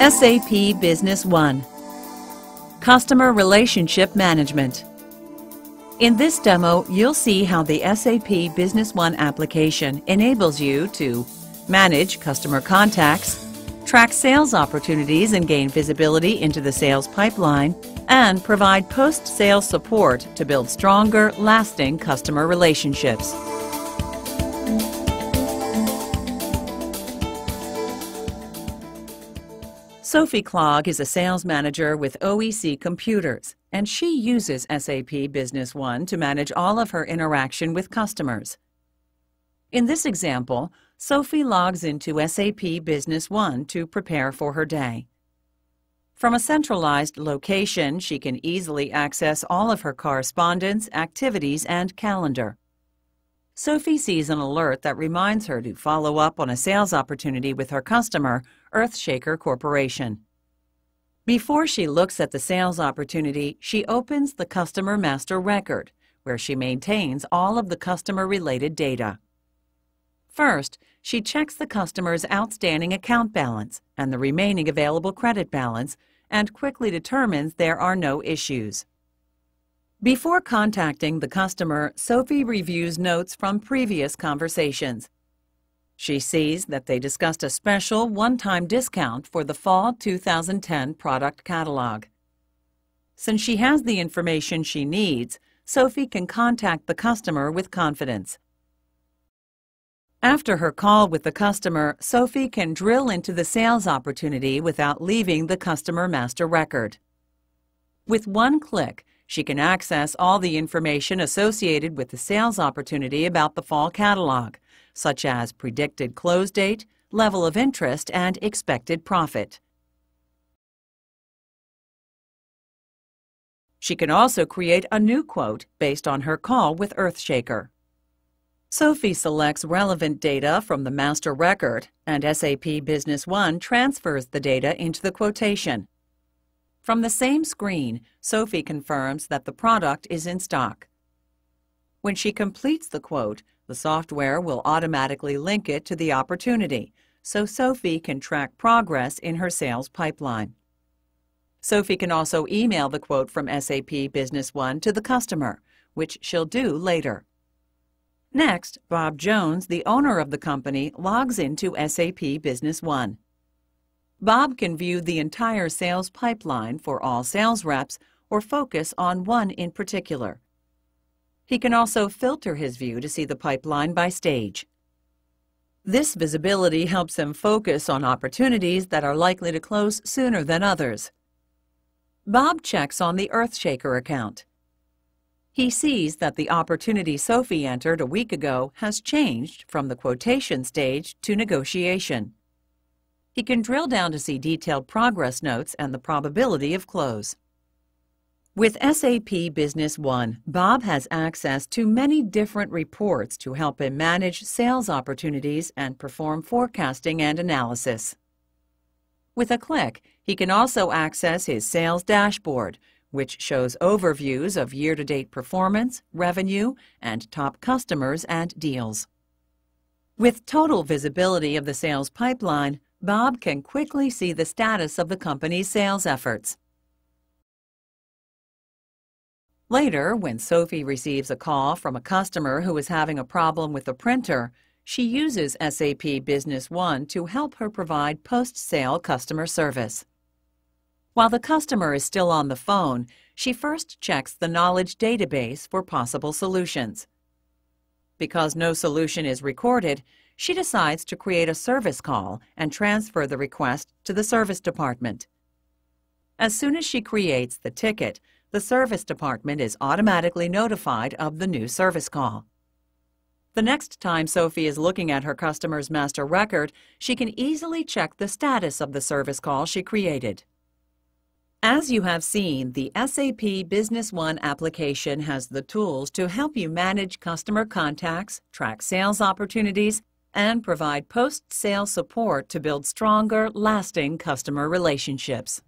SAP Business One Customer Relationship Management In this demo, you'll see how the SAP Business One application enables you to manage customer contacts, track sales opportunities and gain visibility into the sales pipeline, and provide post-sales support to build stronger, lasting customer relationships. Sophie Klogg is a sales manager with OEC Computers, and she uses SAP Business One to manage all of her interaction with customers. In this example, Sophie logs into SAP Business One to prepare for her day. From a centralized location, she can easily access all of her correspondence, activities, and calendar. Sophie sees an alert that reminds her to follow up on a sales opportunity with her customer, Earthshaker Corporation. Before she looks at the sales opportunity, she opens the Customer Master Record, where she maintains all of the customer-related data. First, she checks the customer's outstanding account balance and the remaining available credit balance and quickly determines there are no issues. Before contacting the customer, Sophie reviews notes from previous conversations. She sees that they discussed a special one-time discount for the Fall 2010 product catalog. Since she has the information she needs, Sophie can contact the customer with confidence. After her call with the customer, Sophie can drill into the sales opportunity without leaving the customer master record. With one click, she can access all the information associated with the sales opportunity about the fall catalog, such as predicted close date, level of interest, and expected profit. She can also create a new quote based on her call with Earthshaker. Sophie selects relevant data from the master record, and SAP Business One transfers the data into the quotation. From the same screen, Sophie confirms that the product is in stock. When she completes the quote, the software will automatically link it to the opportunity, so Sophie can track progress in her sales pipeline. Sophie can also email the quote from SAP Business One to the customer, which she'll do later. Next, Bob Jones, the owner of the company, logs into SAP Business One. Bob can view the entire sales pipeline for all sales reps or focus on one in particular. He can also filter his view to see the pipeline by stage. This visibility helps him focus on opportunities that are likely to close sooner than others. Bob checks on the Earthshaker account. He sees that the opportunity Sophie entered a week ago has changed from the quotation stage to negotiation. He can drill down to see detailed progress notes and the probability of close. With SAP Business One, Bob has access to many different reports to help him manage sales opportunities and perform forecasting and analysis. With a click, he can also access his sales dashboard, which shows overviews of year-to-date performance, revenue, and top customers and deals. With total visibility of the sales pipeline, Bob can quickly see the status of the company's sales efforts. Later, when Sophie receives a call from a customer who is having a problem with a printer, she uses SAP Business One to help her provide post-sale customer service. While the customer is still on the phone, she first checks the knowledge database for possible solutions. Because no solution is recorded, she decides to create a service call and transfer the request to the service department. As soon as she creates the ticket, the service department is automatically notified of the new service call. The next time Sophie is looking at her customer's master record, she can easily check the status of the service call she created. As you have seen, the SAP Business One application has the tools to help you manage customer contacts, track sales opportunities, and provide post-sale support to build stronger, lasting customer relationships.